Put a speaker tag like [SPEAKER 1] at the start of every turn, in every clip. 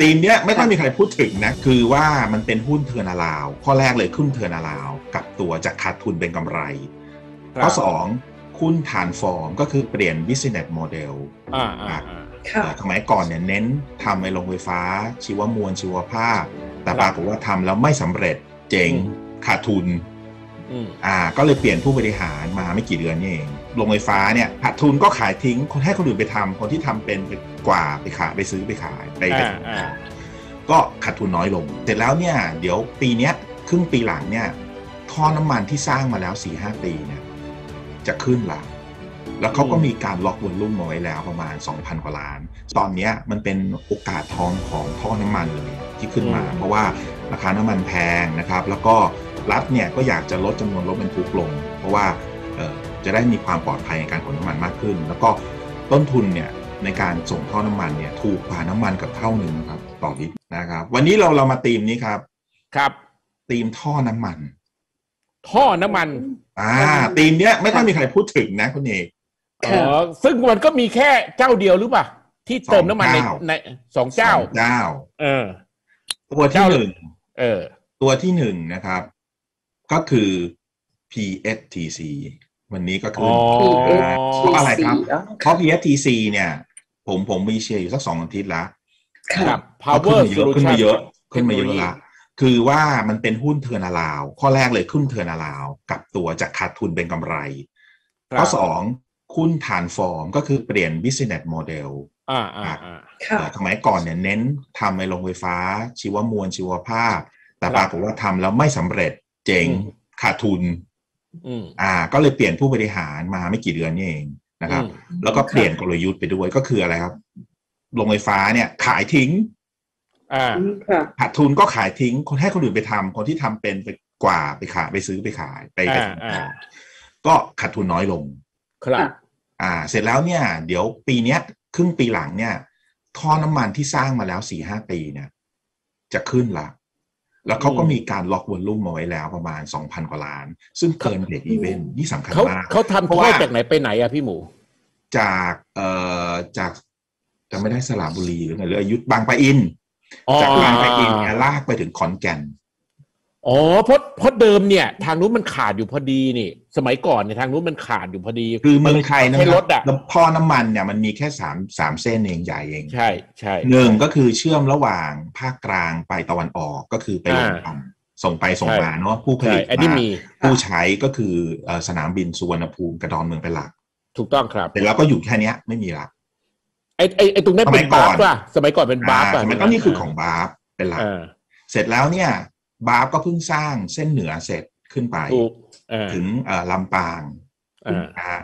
[SPEAKER 1] ธีมเนี้ยไม่ค่อยมีใครพูดถึงนะ คือว่ามันเป็นหุ้น turnaround ข้อแรกเลยหุ้น turnaround กับตัวจากขาดทุนเป็นกำไร
[SPEAKER 2] ครับ
[SPEAKER 1] ข้อสองหุ้น transform ก็คือเปลี่ยน business model
[SPEAKER 2] อ่าอ่าอ่า
[SPEAKER 3] ค่ะ
[SPEAKER 1] เอ่อสมัยก่อนเนี่ยเน้นทำไอ้โรงไฟฟ้า ชีวมวลชีวภาพ แต่
[SPEAKER 2] ครับ
[SPEAKER 1] ปรากฏว่าทำแล้วไม่สำเร็จเจ๊ง
[SPEAKER 2] อืม
[SPEAKER 1] ขาดทุน
[SPEAKER 2] อืม
[SPEAKER 1] อ่า ก็เลยเปลี่ยนผู้บริหารมาไม่กี่เดือนนี่เองโรงไฟฟ้าเนี่ยขาดทุนก็ขายทิ้งคนให้คนอื่นไปทำคนที่ทำเป็นไปกว่าไปขายไปซื้อไปขายไปไป
[SPEAKER 2] อ่าอ่า
[SPEAKER 1] ก็ขาดทุนน้อยลง เสร็จแล้วเนี่ย เดี๋ยวปีเนี้ยครึ่งปีหลังเนี่ย ท่อน้ำมันที่สร้างมาแล้ว4ีหปีเนี่ย จะขึ้นละแล้วเขาก็มีการล็อกวอลลุ่มเอาไว้แล้วประมาณ 2,000 กว่าล้าน ตอนเนี้ยมันเป็นโอกาสทองของท่อน้ำมันเลยที่ขึ้นมา
[SPEAKER 2] อืม
[SPEAKER 1] เพราะว่าราคาน้ำมันแพงนะครับ แล้วก็ รัฐเนี่ยก็อยากจะลดจำนวนรถบรรทุกลง เพราะว่าเอ่อจะได้มีความปลอดภัยในการขนน้ำมันมากขึ้น แล้วก็ต้นทุนเนี่ยในการส่งท่อน้ำมันเนี่ยถูกกว่าน้ำมันกับเท่าหนึ่งครับต่อลิตรนะครับ วันนี้เราเรามาตีมนี้ครับ
[SPEAKER 2] ครับ
[SPEAKER 1] ตีมท่อน้ำมัน
[SPEAKER 2] ท่อน้ำมัน
[SPEAKER 1] อ่าตีมเนี้ยไม่ค่อยมีใครพูดถึงนะคุณเอก
[SPEAKER 2] อ๋อซึ่งมันก็มีแค่เจ้าเดียวหรือเปล่าที่เติมน้ำมันใน
[SPEAKER 1] สองเจ้า
[SPEAKER 2] ในสองเจ้า
[SPEAKER 1] สองเจ้า
[SPEAKER 2] เออ
[SPEAKER 1] ตัวที่
[SPEAKER 2] เจ้า
[SPEAKER 1] หนึ่ง
[SPEAKER 2] เออ
[SPEAKER 1] ตัวที่หนึ่งนะครับ ก็คือ PSTC วันนี้ก็คือ
[SPEAKER 2] อ๋อา
[SPEAKER 1] เพราะอะไรครับ
[SPEAKER 3] อ๋อ
[SPEAKER 1] เพราะ PSTC เนี่ย ผมผมมีเชียร์อยู่สักสองอาทิตย์แล้ว
[SPEAKER 3] ค่ะ
[SPEAKER 2] ครับ
[SPEAKER 1] ก็ขึ้น
[SPEAKER 2] power
[SPEAKER 1] มาเยอะ
[SPEAKER 2] solution
[SPEAKER 1] ขึ้นมาเยอะขึ้นมาเยอะ
[SPEAKER 2] Technology
[SPEAKER 1] ละคือว่ามันเป็นหุ้น turnaround ข้อแรกเลยหุ้น turnaround กับตัวจากขาดทุนเป็นกำไร
[SPEAKER 2] ครับ
[SPEAKER 1] ข้อสองหุ้น transform ก็คือเปลี่ยน business model
[SPEAKER 2] อ่าอ่าอ่า
[SPEAKER 3] ค่ะ
[SPEAKER 1] เอ่อสมัยก่อนเนี่ยเน้นทำไอ้โรงไฟฟ้า ชีวมวลชีวภาพ แต่
[SPEAKER 2] ครับ
[SPEAKER 1] ปรากฏว่าทำแล้วไม่สำเร็จ เจ๊ง
[SPEAKER 2] อืม
[SPEAKER 1] ขาดทุน
[SPEAKER 2] อืม
[SPEAKER 1] อ่า ก็เลยเปลี่ยนผู้บริหารมาไม่กี่เดือนนี่เองนะครับ
[SPEAKER 2] อืม
[SPEAKER 1] แล้วก็เปลี่ยนกลยุทธ์ไปด้วยก็คืออะไรครับโรงไฟฟ้าเนี่ย ขายทิ้ง
[SPEAKER 2] อ่า
[SPEAKER 3] อืมค่ะ
[SPEAKER 1] ขาดทุนก็ขายทิ้ง คนให้คนอื่นไปทำคนที่ทำเป็นไปกว่าไปขายไปซื้อไปขายไปไป
[SPEAKER 2] อ่าอ่า
[SPEAKER 1] ก็ขาดทุนน้อยลง
[SPEAKER 2] ครับ
[SPEAKER 1] อ่า เสร็จแล้วเนี่ย เดี๋ยวปีเนี้ย ครึ่งปีหลังเนี่ยท่อน้ำมันที่สร้างมาแล้วสี่ห้าปีเนี่ย จะขึ้นละ แล้วเขาก็
[SPEAKER 2] อืม
[SPEAKER 1] มีการล็อก volume เอาไว้แล้วประมาณสองพันกว่าล้าน ซึ่งเกิน break even นี่สำคัญ
[SPEAKER 2] เขา
[SPEAKER 1] มาก
[SPEAKER 2] เขาทำ
[SPEAKER 1] เพราะ
[SPEAKER 2] ท่อ
[SPEAKER 1] ว่า
[SPEAKER 2] จากไหนไปไหนอะพี่หมู
[SPEAKER 1] จากเอ่อจากจะไม่ได้สระบุรีหรือไงหรืออยุธบางปะอิน
[SPEAKER 2] อ๋อ
[SPEAKER 1] จากบางปะอินเนี่ยลากไปถึงขอนแก่น
[SPEAKER 2] อ๋อเพราะเพราะเดิมเนี่ย ทางนู้นมันขาดอยู่พอดีนี่ สมัยก่อนเนี่ยทางนู้นมันขาดอยู่พอดี
[SPEAKER 1] คือเมืองไทยนะ
[SPEAKER 2] ใช้
[SPEAKER 1] ค
[SPEAKER 2] ร
[SPEAKER 1] รับ
[SPEAKER 2] ถอะ
[SPEAKER 1] แล้วท่อน้ำมันเนี่ยมันมีแค่สามสามเส้นเองใหญ่เอง
[SPEAKER 2] ใช่ใช่
[SPEAKER 1] หนึ่งก็คือเชื่อมระหว่างภาคกลางไปตะวันออกก็คือไปลง
[SPEAKER 2] อ่า
[SPEAKER 1] ทำส่งไปส่งมาเนาะผู้ผ
[SPEAKER 2] ใช่
[SPEAKER 1] ลิต
[SPEAKER 2] อันนี้
[SPEAKER 1] มา
[SPEAKER 2] มี
[SPEAKER 1] ผู้ใช้ก็คือเอ่อสนามบินสุวรรณภูมิกระดอนเมืองเป็นหลัก
[SPEAKER 2] ถูกต้องครับ
[SPEAKER 1] แต่แล้วก็อยู่แค่เนี้ยไม่มีละ
[SPEAKER 2] ไอไอไอตรงนั้นเป็น
[SPEAKER 1] สมัยก่
[SPEAKER 2] บา
[SPEAKER 1] อน
[SPEAKER 2] ร์ป่ะสมัยก่อนเป็นบาร์ป่ะ
[SPEAKER 1] อ่ามันก็นี่คือของบาร์ฟเป็นหลัก
[SPEAKER 2] เออ
[SPEAKER 1] เสร็จแล้วเนี่ย บาร์ฟก็เพิ่งสร้างเส้นเหนือเสร็จขึ้นไป
[SPEAKER 2] ถูกเออ
[SPEAKER 1] ถึงเอ่อลำปาง
[SPEAKER 2] เออ
[SPEAKER 1] นะฮะ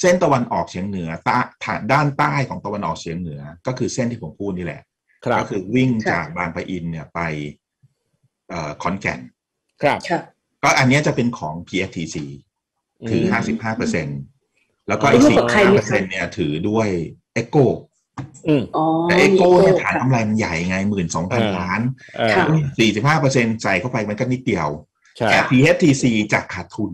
[SPEAKER 1] เส้นตะวันออกเฉียงเหนือตาฐานด้านใต้ของตะวันออกเฉียงเหนือ ก็คือเส้นที่ผมพูดนี่แหละ
[SPEAKER 2] ครับ
[SPEAKER 1] ก็คือวิ่ง
[SPEAKER 3] ค่ะ
[SPEAKER 1] จากบางปะอินเนี่ยไปเอ่อขอนแก่น
[SPEAKER 2] ครับ
[SPEAKER 3] ค่ะ
[SPEAKER 1] ก็อันเนี้ยจะเป็นของ PFTC ถือ
[SPEAKER 2] ม
[SPEAKER 1] ห้าสิบห้าเปอร์เซ็นแล้วก็
[SPEAKER 2] อ๋อ
[SPEAKER 1] อีก
[SPEAKER 3] ร่วม
[SPEAKER 1] สี่
[SPEAKER 3] กับใคร
[SPEAKER 1] ห้า
[SPEAKER 3] ไหม
[SPEAKER 1] เปอร์
[SPEAKER 3] คะ
[SPEAKER 1] เซ็นเนี่ยถือด้วย e อ o
[SPEAKER 2] อืม
[SPEAKER 3] อ๋อ
[SPEAKER 1] แต่ e อ o
[SPEAKER 3] มี
[SPEAKER 1] เนี่ย
[SPEAKER 3] Echo
[SPEAKER 1] ฐานกำไรมันใหญ่ไงหมื่นสองพัน
[SPEAKER 2] เออ
[SPEAKER 1] ล้าน
[SPEAKER 2] เออ
[SPEAKER 3] ค่ะ
[SPEAKER 1] สี่สิบห้าเปอร์เซ็นใส่เข้าไปมันก็นิดเดียว
[SPEAKER 2] ใช่
[SPEAKER 1] แต่ PFTC จากขาดทุน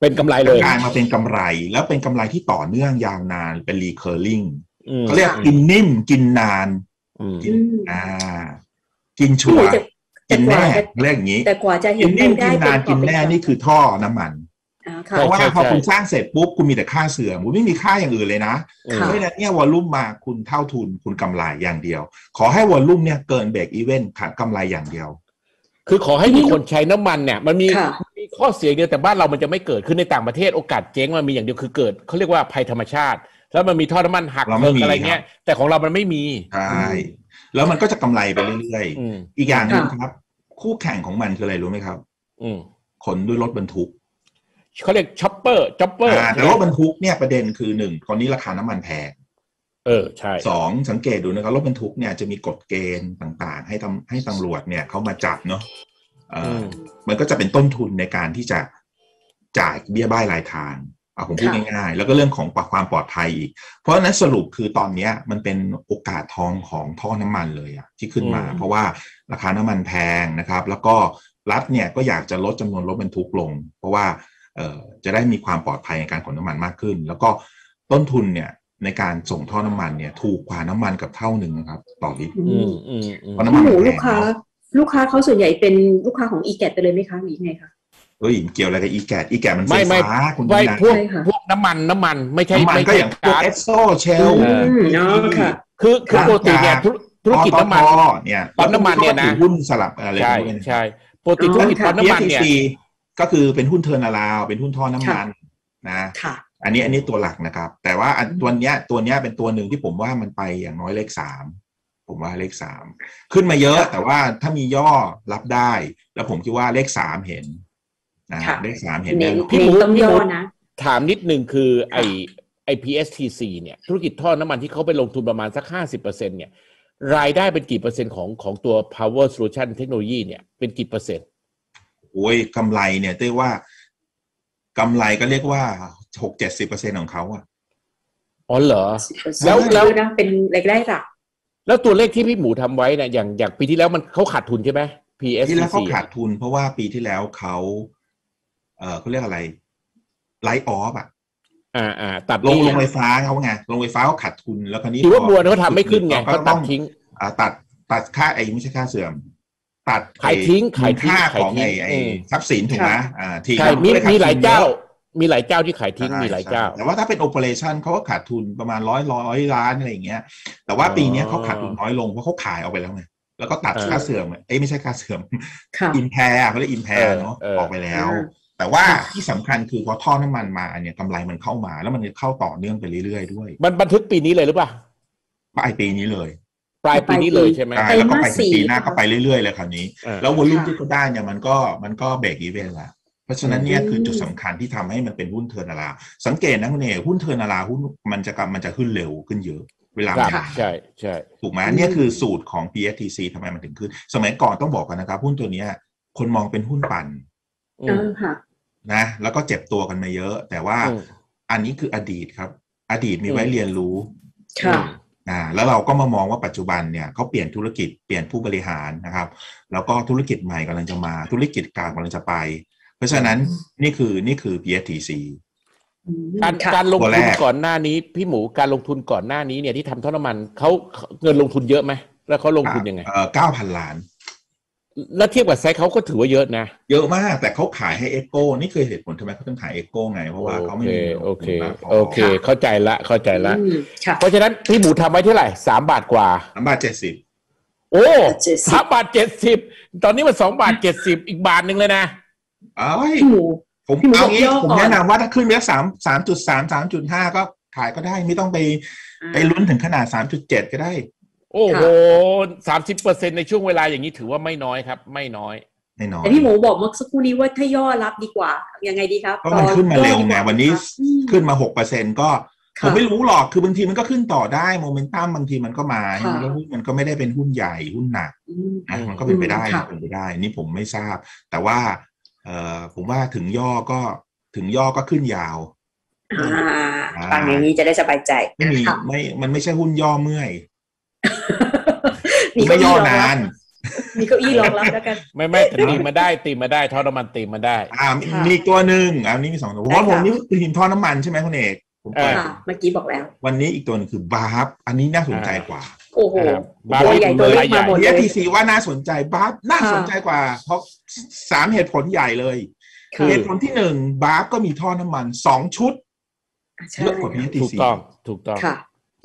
[SPEAKER 2] เป็นกำไรเลย
[SPEAKER 1] กลายมาเป็นกำไร แล้วเป็นกำไรที่ต่อเนื่องยาวนานเป็น recurring
[SPEAKER 2] อืม
[SPEAKER 1] เขาเรียกกินนิ่มกินนาน
[SPEAKER 2] อืม
[SPEAKER 1] กินอ่า กินชัวร์
[SPEAKER 3] แต่แต่
[SPEAKER 1] กิน
[SPEAKER 3] กว่า
[SPEAKER 1] แน่
[SPEAKER 3] จะ
[SPEAKER 1] เรียกอย่างนี้
[SPEAKER 3] แต่กว่าจะเห็
[SPEAKER 1] กิ
[SPEAKER 3] น
[SPEAKER 1] นนิ่ม
[SPEAKER 3] ได้
[SPEAKER 1] กินนาน
[SPEAKER 3] เป็
[SPEAKER 1] กินแน่
[SPEAKER 3] เป็
[SPEAKER 1] นี่คือท่อน้ำมัน
[SPEAKER 3] อ่า
[SPEAKER 1] เพ
[SPEAKER 3] ค่ะ
[SPEAKER 1] ราะว่า
[SPEAKER 2] ใช่
[SPEAKER 1] พอ
[SPEAKER 2] ใช่
[SPEAKER 1] คุณสร้างเสร็จปุ๊บคุณมีแต่ค่าเสื่อมคุณไม่มีค่าอย่างอื่นเลยนะ
[SPEAKER 2] อืม
[SPEAKER 3] ค่ะ
[SPEAKER 1] เพราะฉะนั้นเนี่ยวอลลุ่มมาคุณเท่าทุนคุณกำไรอย่างเดียว ขอให้ volume เนี่ยเกิน break even ขาดกำไรอย่างเดียว
[SPEAKER 2] คือขอให้มีคนใช้น้ำมันเนี่ย มันมี
[SPEAKER 3] ค่ะ
[SPEAKER 2] มีข้อเสียเดียวแต่บ้านเรามันจะไม่เกิดคือในต่างประเทศโอกาสเจ๊งมันมีอย่างเดียวคือเกิดเขาเรียกว่าภัยธรรมชาติ แล้วมันมีท่อน้ำมันหัก
[SPEAKER 1] เราไม่
[SPEAKER 2] เพิง
[SPEAKER 1] มี
[SPEAKER 2] อะไรเงี้ย แต่ของเรามันไม่มี
[SPEAKER 1] ใช่แล้วมันก็จะกำไรไปเรื่อย
[SPEAKER 2] อืม
[SPEAKER 1] ๆอีกอย่างหนึง
[SPEAKER 3] ค่ะ
[SPEAKER 1] ครับ คู่แข่งของมันคืออะไรรู้ไหมครับ
[SPEAKER 2] อืม
[SPEAKER 1] ขนด้วยรถบรรทุก
[SPEAKER 2] เขาเรียกช็อปเปอร์ช็อปเปอร์
[SPEAKER 1] อ่าแต่รถบรรทุกเนี่ยประเด็นคือหนึ่งตอนนี้ราคาน้ำมันแพง
[SPEAKER 2] เออใช่
[SPEAKER 1] สองสังเกตดูนะครับรถบรรทุกเนี่ยจะมีกฎเกณฑ์ต่างๆ ให้ตำให้ตำรวจเนี่ยเขามาจับเนาะเอ่ออ
[SPEAKER 2] ม
[SPEAKER 1] มันก็จะเป็นต้นทุนในการที่จะจ่ายเบี้ยบ้ายรายทางเอาผมพูด
[SPEAKER 3] ค่ะ
[SPEAKER 1] ง่ายๆ แล้วก็เรื่องของความปลอดภัยอีก เพราะฉะนั้นสรุปคือตอนเนี้ยมันเป็นโอกาสทองของท่อน้ำมันเลยอะที่ขึ้นมา
[SPEAKER 2] อืม
[SPEAKER 1] เพราะว่าราคาน้ำมันแพงนะครับ แล้วก็รัฐเนี่ยก็อยากจะลดจำนวนรถบรรทุกลง เพราะว่าเอ่อ จะได้มีความปลอดภัยในการขนน้ำมันมากขึ้น แล้วก็ต้นทุนเนี่ยในการส่งท่อน้ำมันเนี่ย ถูกกว่าน้ำมันกับเท่าหนึ่งนะครับ ต่อลิตร
[SPEAKER 3] อื
[SPEAKER 2] อื
[SPEAKER 3] ม
[SPEAKER 2] มอืมอืม
[SPEAKER 1] เพราะน้ำ
[SPEAKER 3] พี่
[SPEAKER 1] มัน
[SPEAKER 3] หมู
[SPEAKER 1] แพ
[SPEAKER 3] ลู
[SPEAKER 1] ง
[SPEAKER 3] กค้า
[SPEAKER 1] เนาะ
[SPEAKER 3] ลูกค้าเขาส่วนใหญ่เป็นลูกค้าของอีแกไปเลยไหมคะหรือยังไงคะ
[SPEAKER 1] เฮ้ยเกี่ยวอะไรกับอีแกดอีแกดมันไฟ
[SPEAKER 2] ไม่ไม่
[SPEAKER 1] ฟ้าคุณ
[SPEAKER 2] ไม่
[SPEAKER 1] นะ
[SPEAKER 2] พวก
[SPEAKER 3] ใช่ค่ะ
[SPEAKER 2] พวกน้ำมันน้ำมันไม่ใช่
[SPEAKER 1] น้ำมัน
[SPEAKER 2] ไม่
[SPEAKER 1] ก็
[SPEAKER 2] ใช่
[SPEAKER 1] อย่างพวก
[SPEAKER 2] ก๊า
[SPEAKER 1] เอ
[SPEAKER 2] ซ
[SPEAKER 1] สโซเชล
[SPEAKER 3] อืมเนาะค่ะ
[SPEAKER 2] คือคือปกติเนี่ยธุรธุรกิจน้ำมัน
[SPEAKER 1] ปตทเนี่ย
[SPEAKER 2] ปั๊มน้ำมันเนี่ยนะ
[SPEAKER 1] แล้วก็ถือหุ้นสลับอะไร
[SPEAKER 2] ใช่
[SPEAKER 1] พวกนี้
[SPEAKER 2] ใช่ปกติธุรกิจ
[SPEAKER 3] อ๋อค่ะ
[SPEAKER 2] ปั๊มน้ำมันเนี่ย
[SPEAKER 1] PFTC ก็คือเป็นหุ้นเทอร์นาลาวเป็นหุ้นท่อน้ำมันนะ
[SPEAKER 3] ค่ะ
[SPEAKER 1] อันนี้อันนี้ตัวหลักนะครับ แต่ว่าอัน
[SPEAKER 3] อืม
[SPEAKER 1] ตัวเนี้ยตัวเนี้ยเป็นตัวหนึ่งที่ผมว่ามันไปอย่างน้อยเลขสามผมว่าเลขสามขึ้นมาเยอะ แต่ว่าถ้ามีย่อรับได้ แล้วผมคิดว่าเลขสามเห็นนะ
[SPEAKER 3] ค่ะ
[SPEAKER 1] เลขสามเห็น
[SPEAKER 3] เน้
[SPEAKER 1] แน่
[SPEAKER 3] น
[SPEAKER 1] นอน
[SPEAKER 2] พี่
[SPEAKER 3] เน้
[SPEAKER 2] หมู
[SPEAKER 3] นต้องย่อนะ
[SPEAKER 2] ถามนิดนึงคือไอ
[SPEAKER 3] ค่ะ
[SPEAKER 2] ไอ PSTC เนี่ย ธุรกิจท่อน้ำมันที่เขาไปลงทุนประมาณสักห้าสิบเปอร์เซ็นเนี่ย รายได้เป็นกี่เปอร์เซ็นต์ของของตัว power solution เทคโนโลยีเนี่ยเป็นกี่เปอร์เซ็นต์
[SPEAKER 1] โอ้ยกำไรเนี่ยเต้ว่ากำไรก็เรียกว่าหกเจ็ดสิบเปอร์เซ็นของเขาอะ
[SPEAKER 2] อ๋อเหรอ แล้
[SPEAKER 3] แล้วว
[SPEAKER 2] แล้
[SPEAKER 3] แล้ววนะเป็นรายได้หลัก
[SPEAKER 2] แล้วตัวเลขที่พี่หมูทำไว้เนี่ยอย่างอย่างปีที่แล้วมันเขาขาดทุนใช่ไหม
[SPEAKER 1] ที่แล้ว
[SPEAKER 2] PSTC
[SPEAKER 1] เขาขาดทุน เพราะว่าปีที่แล้วเขาเออเขาเรียกอะไรไลท์ออฟอะ
[SPEAKER 2] อ่าอ่าตัด
[SPEAKER 1] ลง
[SPEAKER 2] หนี้
[SPEAKER 1] ลงไฟฟ้าเขาไงลงไฟฟ้าเขาขาดทุนแล้วคราวนี้
[SPEAKER 2] ถือว่า
[SPEAKER 1] พ
[SPEAKER 2] บัวเขาทำไม่ขึ้นไง
[SPEAKER 1] ก็
[SPEAKER 2] เขา
[SPEAKER 1] ต้
[SPEAKER 2] ตั
[SPEAKER 1] อ
[SPEAKER 2] ด
[SPEAKER 1] ง
[SPEAKER 2] ทิ้ง
[SPEAKER 1] อ่า ตัดตัดค่าไอ้ไม่ใช่ค่าเสื่อม ตัด
[SPEAKER 2] ขายทิ้ง
[SPEAKER 1] ไอ้
[SPEAKER 2] ขายทิ้ง
[SPEAKER 1] ค่า
[SPEAKER 2] ขาย
[SPEAKER 1] ของ
[SPEAKER 2] ทิ้ง
[SPEAKER 1] ไอ้ไอ้
[SPEAKER 2] อืม
[SPEAKER 1] ทรัพย์สินถูกไหม
[SPEAKER 3] ค่ะ
[SPEAKER 1] อ่าที
[SPEAKER 2] ใช่มี
[SPEAKER 1] ก็เลขด
[SPEAKER 2] มีหลาย
[SPEAKER 1] ทุน
[SPEAKER 2] เจ้า
[SPEAKER 1] อะ
[SPEAKER 2] มีหลายเจ้าที่ขายทิ้ง
[SPEAKER 1] ใช่
[SPEAKER 2] มีหลายเจ้า
[SPEAKER 1] ใช่แต่ว่าถ้าเป็น operation เขาก็ขาดทุนประมาณร้อยร้อยล้านอะไรอย่างเงี้ย แต่ว่า
[SPEAKER 2] อ๋อ
[SPEAKER 1] ปีเนี้ยเขาขาดทุนน้อยลงเพราะเขาขายออกไปแล้วไงแล้วก็ตัด
[SPEAKER 2] เออ
[SPEAKER 1] ค่าเสื่อมเอ้ยไม่ใช่ค่าเสื่อม
[SPEAKER 3] ค่ะ
[SPEAKER 1] impair เขาเรียกอินแพร์
[SPEAKER 2] เออ
[SPEAKER 1] เนาะ
[SPEAKER 2] เออ
[SPEAKER 1] ออกไปแล้ว
[SPEAKER 3] อ่า
[SPEAKER 1] แต่ว่า
[SPEAKER 3] ค่ะ
[SPEAKER 1] ที่สำคัญคือพอท่อน้ำมันมาเนี่ยกำไรมันเข้ามา แล้วมันจะเข้าต่อเนื่องไปเรื่อยๆด้วย
[SPEAKER 2] มันบันทึกปีนี้เลยหรือเปล่า
[SPEAKER 1] ปลายปีนี้เลย
[SPEAKER 2] ปลายปีนี้เลยใช่ไหม
[SPEAKER 1] ใช่
[SPEAKER 3] ไตร
[SPEAKER 1] แล้วก็
[SPEAKER 3] มา
[SPEAKER 1] ไป
[SPEAKER 3] ส
[SPEAKER 1] ถึงปีหน้า
[SPEAKER 3] สี่
[SPEAKER 1] ก็ไปเรื่อยๆเลยคราวนี้
[SPEAKER 2] อ่า
[SPEAKER 1] แล้ววอลุ่ม
[SPEAKER 3] ค่ะ
[SPEAKER 1] ที่เขาได้เนี่ยมันก็มันก็ break even ละเพราะฉะนั้นเนี่ย
[SPEAKER 3] อืม
[SPEAKER 1] คือจุดสำคัญที่ทำให้มันเป็นหุ้น turnaround สังเกตนะคุณเอกหุ้น turnaround หุ้นมันจะกลับมันจะขึ้นเร็วขึ้นเยอะเวลา
[SPEAKER 2] ครับ
[SPEAKER 1] มัน
[SPEAKER 2] ใช่ใช่
[SPEAKER 1] ถูกไหม
[SPEAKER 3] อืม
[SPEAKER 1] เนี่ยคือสูตรของ PSTC ทำไมมันถึงขึ้น สมัยก่อนต้องบอกกันนะครับ หุ้นตัวเนี้ย คนมองเป็นหุ้นปั่น
[SPEAKER 2] อื
[SPEAKER 3] เอ
[SPEAKER 2] ม
[SPEAKER 3] อค่ะ
[SPEAKER 1] นะ แล้วก็เจ็บตัวกันมาเยอะ แต่ว่า
[SPEAKER 2] อืม
[SPEAKER 1] อันนี้คืออดีตครับ อดีตมีไว้
[SPEAKER 2] อืม
[SPEAKER 1] เรียนรู้
[SPEAKER 3] ค่ะ
[SPEAKER 1] อ่าแล้วเราก็มามองว่าปัจจุบันเนี่ยเขาเปลี่ยนธุรกิจเปลี่ยนผู้บริหารนะครับ แล้วก็ธุรกิจใหม่กำลังจะมาธุรกิจกลางกำลังจะไป เพราะฉะนั้นนี่คือนี่คือ PSTC
[SPEAKER 3] อืม
[SPEAKER 2] การ
[SPEAKER 3] ค่ะ
[SPEAKER 2] การลง
[SPEAKER 1] ตัวแร
[SPEAKER 2] ทุน
[SPEAKER 1] ก
[SPEAKER 2] ก่อนหน้านี้พี่หมูการลงทุนก่อนหน้านี้เนี่ยที่ทำท่อน้ำมันเขาเงินลงทุนเยอะไหมแล้วเขาลงทุนยังไง
[SPEAKER 1] เอ่อเก้าพันล้าน
[SPEAKER 2] แล้วเทียบกับไซส์เขาก็ถือว่าเยอะนะ
[SPEAKER 1] เยอะมาก แต่เขาขายให้เอโก้นี่คือเหตุผลทำไมเขาต้องขายเอโก้ไง เพราะว่าเขาไม่มีเงินลง
[SPEAKER 2] โอ
[SPEAKER 1] ทุ
[SPEAKER 2] เคน
[SPEAKER 1] มากพอ
[SPEAKER 2] โอเค เข้าใจละเข้าใจละ
[SPEAKER 3] อืมค่ะ
[SPEAKER 2] เพราะฉะนั้นพี่หมูทำไว้เท่าไหร่สามบาทกว่า
[SPEAKER 1] สามบาทเจ็ดสิบ
[SPEAKER 2] โอ้
[SPEAKER 3] 70
[SPEAKER 2] สามบาทเจ็ดสิบตอนนี้มันสองบาทเจ็ดสิบอีกบาทหนึ่งเลยนะ
[SPEAKER 1] เอ้ย
[SPEAKER 3] พี่หมู
[SPEAKER 1] ผม
[SPEAKER 3] พี่หมู
[SPEAKER 1] เอางี้
[SPEAKER 3] บอกย่อ
[SPEAKER 1] ผม
[SPEAKER 3] ก่อน
[SPEAKER 1] แนะนำว่าถ้าขึ้นไปสักสามสามจุดสามสามจุดห้าก็ขายก็ได้ไม่ต้องไปไปลุ้นถึงขนาดสามจุดเจ็ดก็ได้
[SPEAKER 2] โอ้โหสามสิบเปอร์เซ็นในช่วงเวลาอย่างนี้ถือว่าไม่น้อยครับ ไม่น้อย
[SPEAKER 1] แน่นอน
[SPEAKER 3] แต่พี่หมูบอกเมื่อสักครู่นี้ว่าถ้าย่อรับดีกว่า ยังไงดีครับ
[SPEAKER 1] ก็มันขึ้นมาเร็ว
[SPEAKER 3] ย่อดีก
[SPEAKER 1] ไงาวันนี้
[SPEAKER 3] อืม
[SPEAKER 1] ขึ้นมาหกเปอร์เซ็นก็
[SPEAKER 3] ค่ะ
[SPEAKER 1] ผมไม่รู้หรอกคือบางทีมันก็ขึ้นต่อได้โมเมนตัมบางทีมันก็มา
[SPEAKER 3] ค่ะ
[SPEAKER 1] แล้วหุ้นมันก็ไม่ได้เป็นหุ้นใหญ่หุ้นหนัก
[SPEAKER 3] อืม
[SPEAKER 1] นะ
[SPEAKER 2] อืม
[SPEAKER 1] มันก็เป็นไปได้
[SPEAKER 3] ค่ะ
[SPEAKER 1] เป็นไปได้ นี่ผมไม่ทราบ แต่ว่า เอ่อผมว่าถึงย่อก็ถึงย่อก็ขึ้นยาว
[SPEAKER 3] อ่า
[SPEAKER 1] อ่า
[SPEAKER 3] ฟังอย่างนี้จะได้สบายใจ
[SPEAKER 1] ไม่มี
[SPEAKER 3] ค่ะ
[SPEAKER 1] ไม่มันไม่ใช่หุ้นย่อเมื่อย
[SPEAKER 3] มี
[SPEAKER 1] ไม่
[SPEAKER 3] เก้า
[SPEAKER 1] ย่
[SPEAKER 3] อี้
[SPEAKER 1] อ
[SPEAKER 3] รอง
[SPEAKER 1] นา
[SPEAKER 3] รับ
[SPEAKER 1] น
[SPEAKER 3] มีเก้าอี้รองรับแล้วกัน
[SPEAKER 2] ไม่ไม่แต่ตีมาได้ตีมาได้ท่อน้ำมันตีมาได้
[SPEAKER 1] อ่ามี
[SPEAKER 3] ค่ะ
[SPEAKER 1] มีอีกตัวหนึ่งอ่านี่มีสองตัวผมว่า
[SPEAKER 3] ได้
[SPEAKER 1] ผม
[SPEAKER 3] ค่ะ
[SPEAKER 1] นี่คือทีมท่อน้ำมันใช่ไหมคุณเอกผมเปิด
[SPEAKER 3] ค่ะเมื่อกี้บอกแล้ว
[SPEAKER 1] วันนี้อีกตัวหนึงคือบาร์ฟอันนี้น่าสนใจกว่า
[SPEAKER 3] โอ้โห
[SPEAKER 2] ครับบาร์
[SPEAKER 3] ตัวใหญ่ตัวเล็กมาหมด
[SPEAKER 1] พี
[SPEAKER 3] เล
[SPEAKER 1] เอยทีซีว่าน่าสนใจบาร์ฟน่า
[SPEAKER 3] ค่ะ
[SPEAKER 1] สนใจกว่า เพราะสามเหตุผลใหญ่เลย
[SPEAKER 3] ค่ะ
[SPEAKER 1] เหตุผลที่หนึ่งBAFS ก็มีท่อน้ำมันสองชุด
[SPEAKER 3] ใช่
[SPEAKER 1] เยอะกว่าพีเอที
[SPEAKER 2] ถูก
[SPEAKER 1] ซี
[SPEAKER 2] ต้องถูกต้อง
[SPEAKER 3] ค่ะ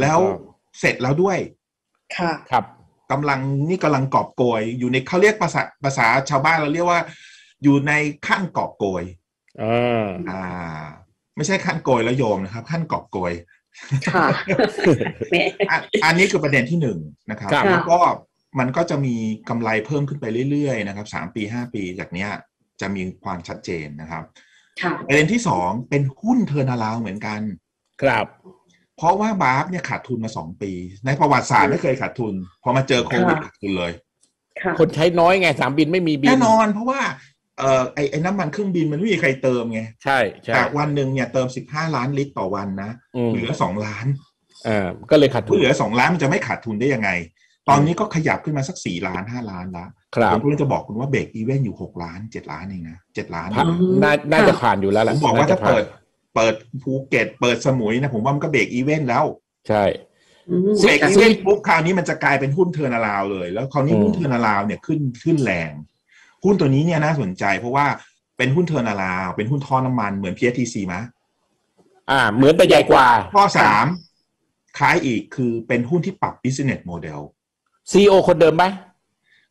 [SPEAKER 1] แล้ว
[SPEAKER 2] ถูกต้อง
[SPEAKER 1] เสร็จแล้วด้วย
[SPEAKER 3] ค่ะ
[SPEAKER 2] ครับ
[SPEAKER 1] กำลังนี่กำลังกอบโกย อยู่ในเขาเรียกภาษาภาษาชาวบ้านเราเรียกว่า อยู่ในขั้นกอบโกย
[SPEAKER 2] อ่า
[SPEAKER 1] อ่าไม่ใช่ขั้นโกยแล้วโยมนะครับ ขั้นกอบโกย
[SPEAKER 3] ค่ะแหม่
[SPEAKER 1] อะอันนี้คือประเด็นที่หนึ่งนะครับ
[SPEAKER 2] ครับ
[SPEAKER 1] แล้วก็มันก็จะมีกำไรเพิ่มขึ้นไปเรื่อยๆนะครับสามปีห้าปีจากเนี้ยจะมีความชัดเจนนะครับ
[SPEAKER 3] ค่ะ
[SPEAKER 1] ประเด็นที่สองเป็นหุ้น turnaround เหมือนกัน
[SPEAKER 2] ครับ
[SPEAKER 1] เพราะว่า BAFS เนี่ยขาดทุนมาสองปี ในประวัติศาสตร์ไม่เคยขาดทุน พอมาเจอโควิด
[SPEAKER 3] ค่ะ
[SPEAKER 1] ขาดทุนเลย
[SPEAKER 3] ค่ะ
[SPEAKER 2] คนใช้น้อยไงสนามบินไม่มีบิน
[SPEAKER 1] แน่นอน เพราะว่าเอ่อไอ้ไอ้น้ำมันเครื่องบินมันไม่มีใครเติมไง
[SPEAKER 2] ใช่ใช่
[SPEAKER 1] แต่วันหนึ่งเนี่ยเติมสิบห้าล้านลิตรต่อวันนะ
[SPEAKER 2] อืม
[SPEAKER 1] เหลือสองล้าน
[SPEAKER 2] อ่าก็เลยขาดทุน
[SPEAKER 1] เหลือสองล้านมันจะไม่ขาดทุนได้ยังไง ตอนนี้ก็ขยับขึ้นมาสักสี่ล้านห้าล้านละ
[SPEAKER 2] ครับ
[SPEAKER 1] ผมก็เลยจะบอกคุณว่า break even อยู่หกล้านเจ็ดล้านเองนะเจ็ดล้าน
[SPEAKER 2] ผ่านน่าน่าจะผ่านอยู่แล้วแห
[SPEAKER 1] ผ
[SPEAKER 2] ละ
[SPEAKER 1] มบอกว่า
[SPEAKER 2] น่
[SPEAKER 1] ถ้า
[SPEAKER 2] ผ่น
[SPEAKER 1] เปิด เปิดภูเก็ต เปิดสมุยนะผมว่ามันก็ break even แล้ว
[SPEAKER 2] ใช่
[SPEAKER 3] อืม
[SPEAKER 2] ซึ่
[SPEAKER 1] เบรก
[SPEAKER 3] ค่ะ
[SPEAKER 1] even ปุ๊บคราวนี้มันจะกลายเป็นหุ้น turnaround เลย แล้วคราวนี้
[SPEAKER 2] อืม
[SPEAKER 1] หุ้น turnaround เนี่ยขึ้นขึ้นแรง หุ้นตัวนี้เนี่ยน่าสนใจ เพราะว่าเป็นหุ้น turnaround เป็นหุ้นท่อน้ำมันเหมือน PSTC มะ
[SPEAKER 2] อ่า เหมือนแต่ใหญ่กว่า
[SPEAKER 1] ข้อสามคล้ายอีกคือเป็นหุ้นที่ปรับ business model
[SPEAKER 2] CEO คนเดิมไหม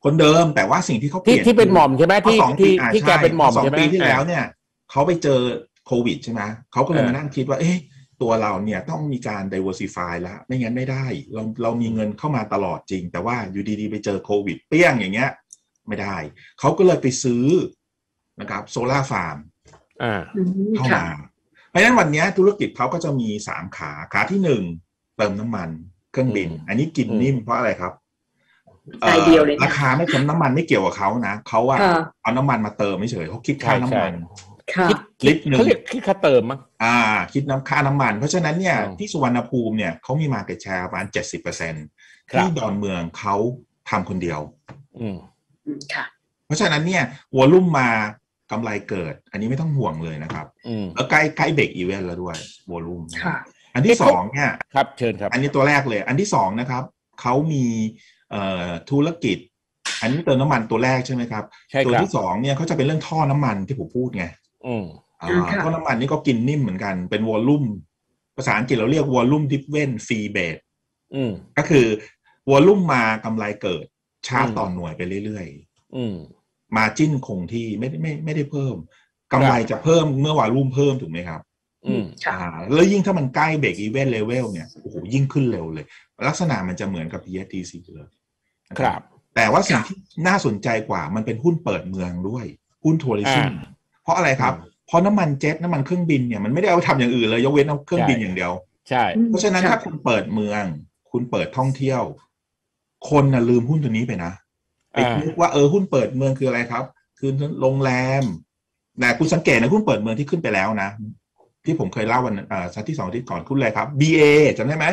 [SPEAKER 1] คนเดิมแต่ว่าสิ่งที่เขาเป
[SPEAKER 2] ที่
[SPEAKER 1] ลี่ยน
[SPEAKER 2] ที่เป็นหม่อมใช่ไหมที่
[SPEAKER 1] พอสองปี
[SPEAKER 2] ที่
[SPEAKER 1] อะ
[SPEAKER 2] ที่
[SPEAKER 1] ใช่
[SPEAKER 2] แกเป็นหม่อม
[SPEAKER 1] สอง
[SPEAKER 2] ใช่ไหม
[SPEAKER 1] ปีที่แล้ว
[SPEAKER 2] อ่า
[SPEAKER 1] เนี่ยเขาไปเจอ โควิดใช่ไหมเขาก็เลย
[SPEAKER 2] เออ
[SPEAKER 1] มานั่งคิดว่า เอ๊ะตัวเราเนี่ยต้องมีการ diversify แล้วไม่งั้นไม่ได้ เราเรามีเงินเข้ามาตลอดจริง แต่ว่าอยู่ดีๆ ไปเจอโควิด เปี้ยงอย่างเงี้ย ไม่ได้ เขาก็เลยไปซื้อนะครับโซลาร์ฟาร์ม
[SPEAKER 2] อ่า
[SPEAKER 3] อืม
[SPEAKER 1] เข้า
[SPEAKER 3] ค่ะ
[SPEAKER 1] มาเพราะฉะนั้นวันเนี้ยธุรกิจเขาก็จะมีสามขาขาที่หนึ่งเติมน้ำมันเครื่องบิน
[SPEAKER 2] อืม
[SPEAKER 1] อันนี้กิน
[SPEAKER 2] อืม
[SPEAKER 1] นิ่มเพราะอะไรครับ
[SPEAKER 3] รายเดียวเลยนะ
[SPEAKER 1] ราคาไม่เติมน้ำมันไม่เกี่ยวกับเขานะเขาอะ
[SPEAKER 3] ค่ะ
[SPEAKER 1] เอาน้ำมันมาเติมไม่เฉยเขาคิดค่าน้ำมัน
[SPEAKER 3] ค่ะ
[SPEAKER 2] คิด
[SPEAKER 1] ลิ
[SPEAKER 2] คิด
[SPEAKER 1] ตรหนึ่ง
[SPEAKER 2] เขาเรียกคิดค่าเติมมั้ง
[SPEAKER 1] อ่า คิดน้ำค่าน้ำมัน เพราะฉะนั้นเนี่ย
[SPEAKER 2] อืม
[SPEAKER 1] ที่สุวรรณภูมิเนี่ยเขามีมาเก็ตแชร์ประมาณเจ็ดสิบเปอร์เซ็น
[SPEAKER 2] ครับ
[SPEAKER 1] ที่ดอนเมืองเขาทำคนเดียว
[SPEAKER 2] อืม
[SPEAKER 3] อืมค่ะ
[SPEAKER 1] เพราะฉะนั้นเนี่ย volume มากำไรเกิด อันนี้ไม่ต้องห่วงเลยนะครับ
[SPEAKER 2] อืม
[SPEAKER 1] แล้วใกล้ใกล้ break even แล้วด้วย volume
[SPEAKER 3] ค่ะ
[SPEAKER 1] อันที่สองเนี่ย
[SPEAKER 2] ครับเชิญครับ
[SPEAKER 1] อันนี้ตัวแรกเลย อันที่สองนะครับเขามีเอ่อธุรกิจ อันนี้เติมน้ำมันตัวแรกใช่ไหมครับ
[SPEAKER 2] ใช่
[SPEAKER 1] ตัว
[SPEAKER 2] ครับ
[SPEAKER 1] ที่สองเนี่ยเขาจะเป็นเรื่องท่อน้ำมันที่ผมพูดไง
[SPEAKER 2] อืม
[SPEAKER 1] อ่า
[SPEAKER 3] อืมค่ะ
[SPEAKER 1] ท่อน้ำมันนี่ก็กินนิ่มเหมือนกัน เป็น volume ภาษาอังกฤษเราเรียก volume driven fee based
[SPEAKER 2] อืม
[SPEAKER 1] ก็คือ volume มากำไรเกิด ชาร์จ
[SPEAKER 2] อืม
[SPEAKER 1] ต่อหน่วยไปเรื่อย
[SPEAKER 2] อืม
[SPEAKER 1] ๆ margin คงที่ไม่ได้ไม่ไม่ได้เพิ่มกำไรจะเพิ่มเมื่อ volume เพิ่มถูกไหมครับ
[SPEAKER 2] อืม
[SPEAKER 3] ค่ะ
[SPEAKER 1] อ่าแล้วยิ่งถ้ามันใกล้ break even level เนี่ยโอ้โหยิ่งขึ้นเร็วเลย ลักษณะมันจะเหมือนกับ PSTC เลยนะครับ แต่ว่าสิ่งที่น่าสนใจกว่ามันเป็นหุ้นเปิดเมืองด้วย หุ้น tourism
[SPEAKER 2] อ่า
[SPEAKER 1] เพราะอะไรครับ
[SPEAKER 2] อืม
[SPEAKER 1] เพราะน้ำมันเจ็ตน้ำมันเครื่องบินเนี่ยมันไม่ได้เอาไปทำอย่างอื่นเลยยกเว้นเอาเครื่องบิน
[SPEAKER 2] ใช่
[SPEAKER 1] อย่างเดียว
[SPEAKER 2] ใช่
[SPEAKER 1] เพราะฉะนั้น
[SPEAKER 3] ค่ะ
[SPEAKER 1] ถ้าคุณเปิดเมือง คุณเปิดท่องเที่ยว คนน่ะลืมหุ้นตัวนี้ไปนะไป
[SPEAKER 2] อ่า
[SPEAKER 1] คิดว่าเออหุ้นเปิดเมืองคืออะไรครับ คือโรงแรมแต่คุณสังเกตนะหุ้นเปิดเมืองที่ขึ้นไปแล้วนะที่ผมเคยเล่าวันอ่าสัปที่สองอาที่ก่อนคุณอะไรครับ BA จำได้ไหม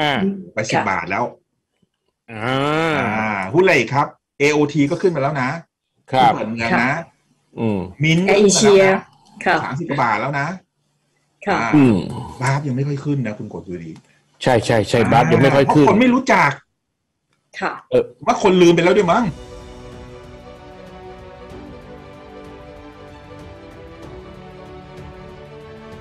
[SPEAKER 2] อ่า
[SPEAKER 1] ไปสิบบาทแล้ว
[SPEAKER 2] อ่า
[SPEAKER 1] อ่าหุ้นอะไรอีกครับ AOT ก็ขึ้นไปแล้วนะครับหุ้นเปิดเมืองนะ
[SPEAKER 2] อืม
[SPEAKER 1] มินท์
[SPEAKER 3] แอ
[SPEAKER 1] ก็
[SPEAKER 3] ร์เอ
[SPEAKER 1] ขึ้น
[SPEAKER 3] เชี
[SPEAKER 1] ไป
[SPEAKER 3] ย
[SPEAKER 1] แล้วนะ
[SPEAKER 3] ค่ะ
[SPEAKER 1] สามสิบกว่าบาทแล้วนะ
[SPEAKER 3] ค่ะ
[SPEAKER 1] อ่า
[SPEAKER 2] อืม
[SPEAKER 1] บาฟยังไม่ค่อยขึ้นนะคุณกดดูดี
[SPEAKER 2] ใช่ใช่ใช่บัสยังไม่ค่อยขึ้น
[SPEAKER 1] เพราะคนไม่รู้จัก
[SPEAKER 3] ค่ะ
[SPEAKER 1] ว่าคนลืมไปแล้วด้วยมั้ง